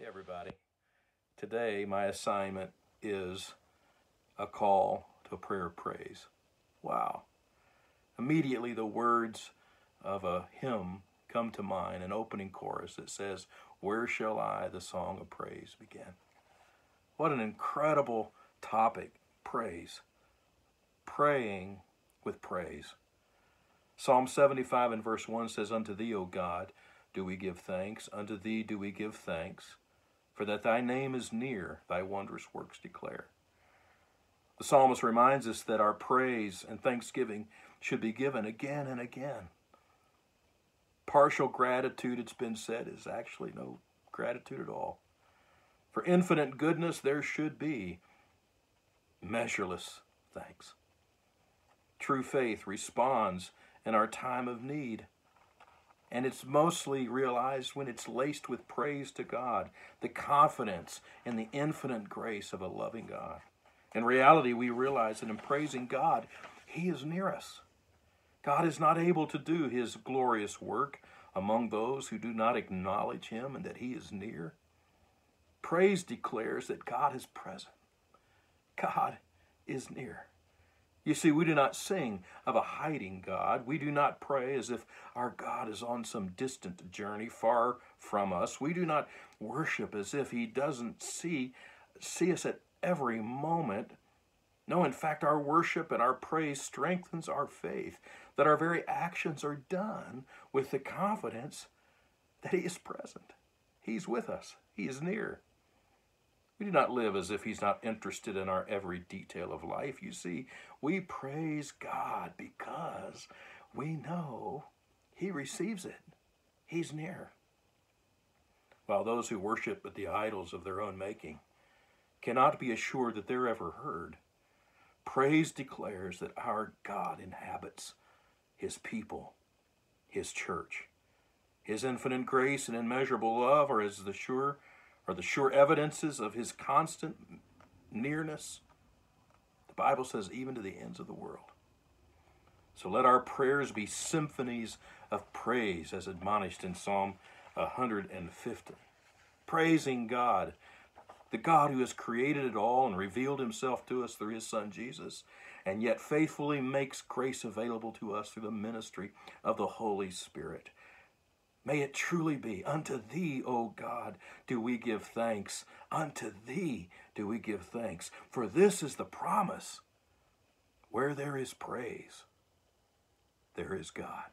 Hey, everybody. Today, my assignment is a call to a prayer of praise. Wow. Immediately, the words of a hymn come to mind, an opening chorus that says, Where shall I the song of praise begin? What an incredible topic, praise. Praying with praise. Psalm 75 and verse 1 says, Unto thee, O God, do we give thanks, unto thee do we give thanks for that thy name is near, thy wondrous works declare. The psalmist reminds us that our praise and thanksgiving should be given again and again. Partial gratitude, it's been said, is actually no gratitude at all. For infinite goodness, there should be measureless thanks. True faith responds in our time of need. And it's mostly realized when it's laced with praise to God, the confidence and the infinite grace of a loving God. In reality, we realize that in praising God, He is near us. God is not able to do His glorious work among those who do not acknowledge Him and that He is near. Praise declares that God is present. God is near. You see, we do not sing of a hiding God. We do not pray as if our God is on some distant journey far from us. We do not worship as if he doesn't see see us at every moment. No, in fact, our worship and our praise strengthens our faith that our very actions are done with the confidence that he is present. He's with us. He is near. We do not live as if He's not interested in our every detail of life. You see, we praise God because we know He receives it. He's near. While those who worship at the idols of their own making cannot be assured that they're ever heard, praise declares that our God inhabits His people, His church. His infinite grace and immeasurable love are as the sure are the sure evidences of his constant nearness. The Bible says, even to the ends of the world. So let our prayers be symphonies of praise, as admonished in Psalm 150. Praising God, the God who has created it all and revealed himself to us through his Son Jesus, and yet faithfully makes grace available to us through the ministry of the Holy Spirit. May it truly be, unto thee, O God, do we give thanks. Unto thee do we give thanks. For this is the promise. Where there is praise, there is God.